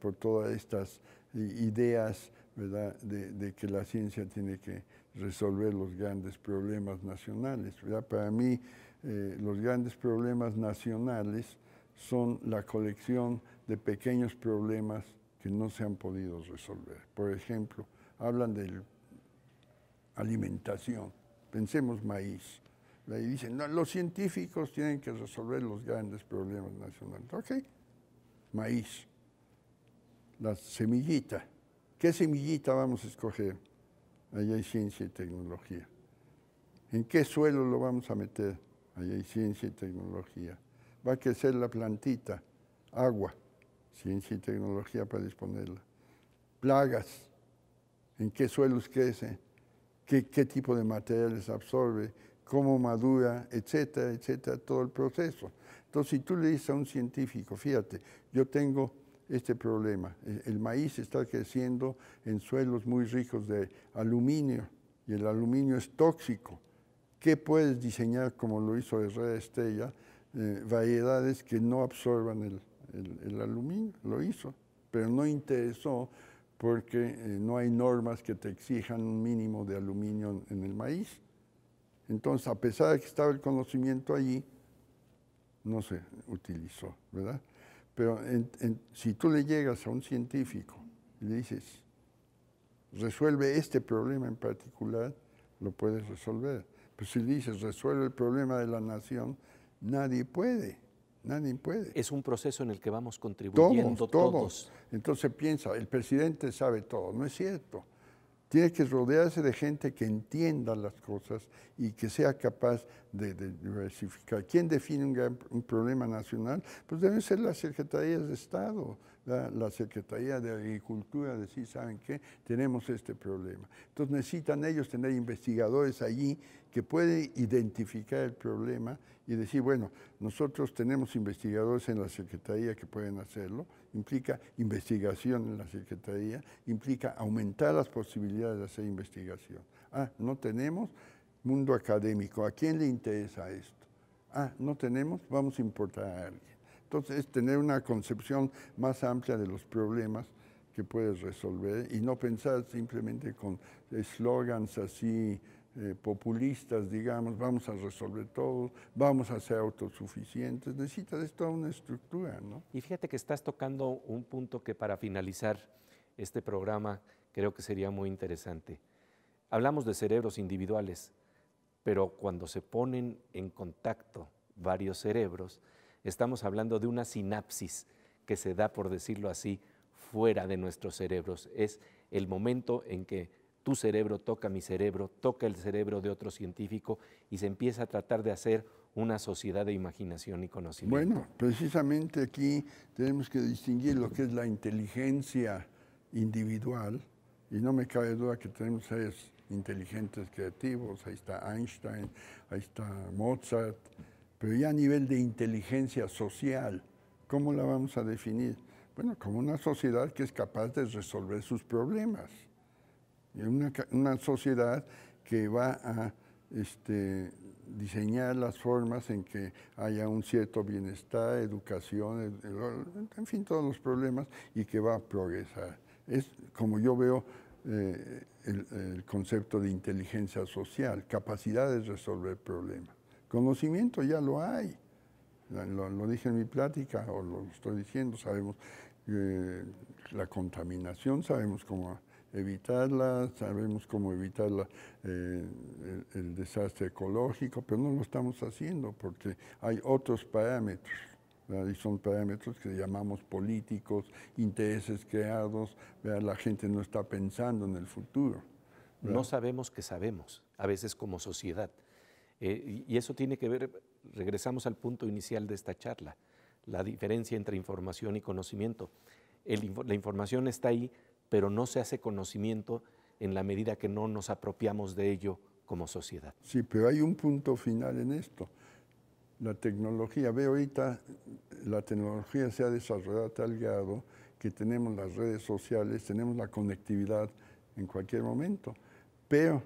por todas estas eh, ideas. De, que la ciencia tiene que resolver los grandes problemas nacionales. Para mí, eh, los grandes problemas nacionales son la colección de pequeños problemas que no se han podido resolver. Por ejemplo, hablan de alimentación, pensemos maíz. Y dicen, "No, los científicos tienen que resolver los grandes problemas nacionales. Ok, maíz, la semillita. ¿Qué semillita vamos a escoger? Allá hay ciencia y tecnología. ¿En qué suelo lo vamos a meter? Allá hay ciencia y tecnología. Va a crecer la plantita, agua, ciencia y tecnología para disponerla. Plagas, ¿en qué suelos crece? ¿Qué, qué tipo de materiales absorbe? ¿Cómo madura? Etcétera, etcétera, todo el proceso. Entonces, si tú le dices a un científico, fíjate, yo tengo este problema. El, el maíz está creciendo en suelos muy ricos de aluminio y el aluminio es tóxico. ¿Qué puedes diseñar como lo hizo Herrera Estella? Eh, variedades que no absorban el, aluminio, lo hizo, pero no interesó porque eh, no hay normas que te exijan un mínimo de aluminio en, el maíz. Entonces, a pesar de que estaba el conocimiento allí, no se utilizó, ¿verdad? Pero si tú le llegas a un científico y le dices, resuelve este problema en particular, lo puedes resolver. Pero si dices, resuelve el problema de la nación, nadie puede, nadie puede. Es un proceso en el que vamos contribuyendo Todos, todos. todos. Entonces piensa, el presidente sabe todo, no es cierto. Tiene que rodearse de gente que entienda las cosas y que sea capaz de, de diversificar. ¿Quién define un, gran- un problema nacional? Pues deben ser las secretarías de Estado, la Secretaría de Agricultura decir, ¿saben qué? Tenemos este problema. Entonces necesitan ellos tener investigadores allí que pueden identificar el problema y decir, bueno, nosotros tenemos investigadores en la Secretaría que pueden hacerlo, implica investigación en la Secretaría, implica aumentar las posibilidades de hacer investigación. Ah, no tenemos mundo académico, ¿a quién le interesa esto? Ah, no tenemos, vamos a importar a alguien. Entonces, es tener una concepción más amplia de los problemas que puedes resolver y no pensar simplemente con eslogans así eh, populistas, digamos, vamos a resolver todo, vamos a ser autosuficientes. Necesitas toda una estructura, ¿no? Y fíjate que estás tocando un punto que para finalizar este programa creo que sería muy interesante. Hablamos de cerebros individuales, pero cuando se ponen en contacto varios cerebros, estamos hablando de una sinapsis que se da, por decirlo así, fuera de nuestros cerebros. Es el momento en que tu cerebro toca mi cerebro, toca el cerebro de otro científico y se empieza a tratar de hacer una sociedad de imaginación y conocimiento. Bueno, precisamente aquí tenemos que distinguir lo que es la inteligencia individual y no me cabe duda que tenemos seres inteligentes creativos, ahí está Einstein, ahí está Mozart, pero ya a nivel de inteligencia social, ¿cómo la vamos a definir? Bueno, como una sociedad que es capaz de resolver sus problemas. Una, una sociedad que va a este, diseñar las formas en que haya un cierto bienestar, educación, en fin, todos los problemas y que va a progresar. Es como yo veo eh, el, concepto de inteligencia social, capacidad de resolver problemas. Conocimiento ya lo hay, lo, dije en mi plática o lo estoy diciendo, sabemos eh, la contaminación, sabemos cómo evitarla, sabemos cómo evitar eh, el, desastre ecológico, pero no lo estamos haciendo porque hay otros parámetros. Y son parámetros que llamamos políticos, intereses creados, la gente no está pensando en el futuro. No sabemos que sabemos, a veces como sociedad. Eh, y eso tiene que ver, regresamos al punto inicial de esta charla, la diferencia entre información y conocimiento. la información está ahí, pero no se hace conocimiento en la medida que no nos apropiamos de ello como sociedad. Sí, pero hay un punto final en esto. La tecnología, ve ahorita, la tecnología se ha desarrollado tal grado que tenemos las redes sociales, tenemos la conectividad en cualquier momento, pero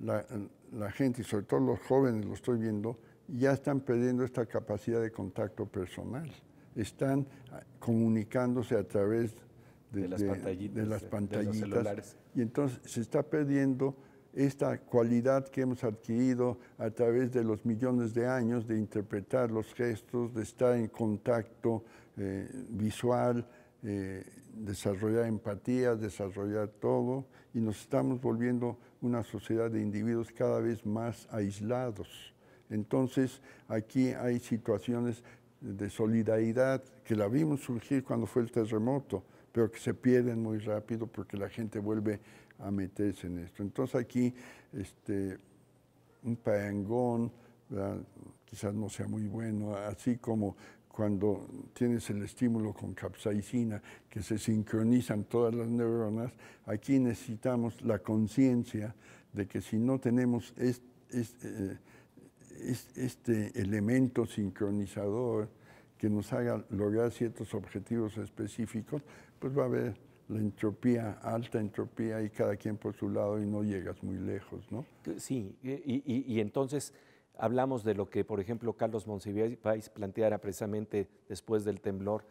la, la gente, y sobre todo los jóvenes, lo estoy viendo, ya están perdiendo esta capacidad de contacto personal. Están ah, comunicándose a través de, las pantallitas, y entonces se está perdiendo esta cualidad que hemos adquirido a través de los millones de años de interpretar los gestos, de estar en contacto eh, visual, eh, desarrollar empatía, desarrollar todo, y nos estamos volviendo una sociedad de individuos cada vez más aislados. Entonces, aquí hay situaciones de solidaridad que la vimos surgir cuando fue el terremoto, pero que se pierden muy rápido porque la gente vuelve a meterse en esto. Entonces aquí este, un parangón quizás no sea muy bueno, así como cuando tienes el estímulo con capsaicina, que se sincronizan todas las neuronas, aquí necesitamos la conciencia de que si no tenemos este, este elemento sincronizador que nos haga lograr ciertos objetivos específicos, pues va a haber la entropía, alta entropía y cada quien por su lado y no llegas muy lejos, ¿no? Sí, y, entonces hablamos de lo que, por ejemplo, Carlos Monsiváis planteara precisamente después del temblor,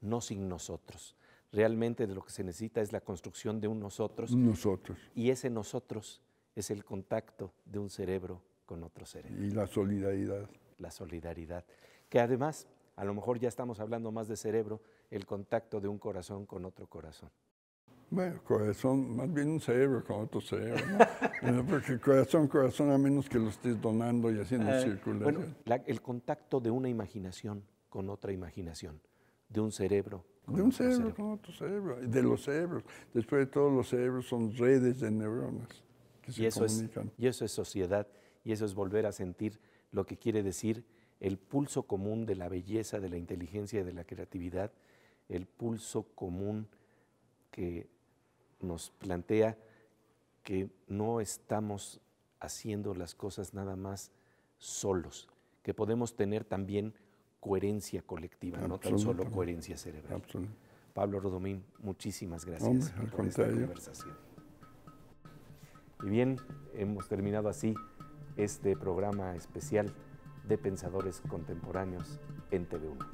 no sin nosotros. Realmente de lo que se necesita es la construcción de un nosotros. Nosotros. Y ese nosotros es el contacto de un cerebro con otro cerebro. Y la solidaridad. La solidaridad. Que además, a lo mejor ya estamos hablando más de cerebro, el contacto de un corazón con otro corazón? Bueno, corazón, más bien un cerebro con otro cerebro, ¿no? *laughs* Porque corazón, corazón, a menos que lo estés donando y haciendo uh, circulación. Bueno, el contacto de una imaginación con otra imaginación, de un cerebro con De un cerebro, con otro cerebro, de los cerebros. Después de todo, los cerebros son redes de neuronas que se eso comunican. y eso es sociedad, y eso es volver a sentir lo que quiere decir el pulso común de la belleza, de la inteligencia y de la creatividad el pulso común que nos plantea que no estamos haciendo las cosas nada más solos, que podemos tener también coherencia colectiva, no tan solo coherencia cerebral. Pablo Rodomín, muchísimas gracias por esta conversación. Y bien, hemos terminado así este programa especial de Pensadores Contemporáneos en TV1.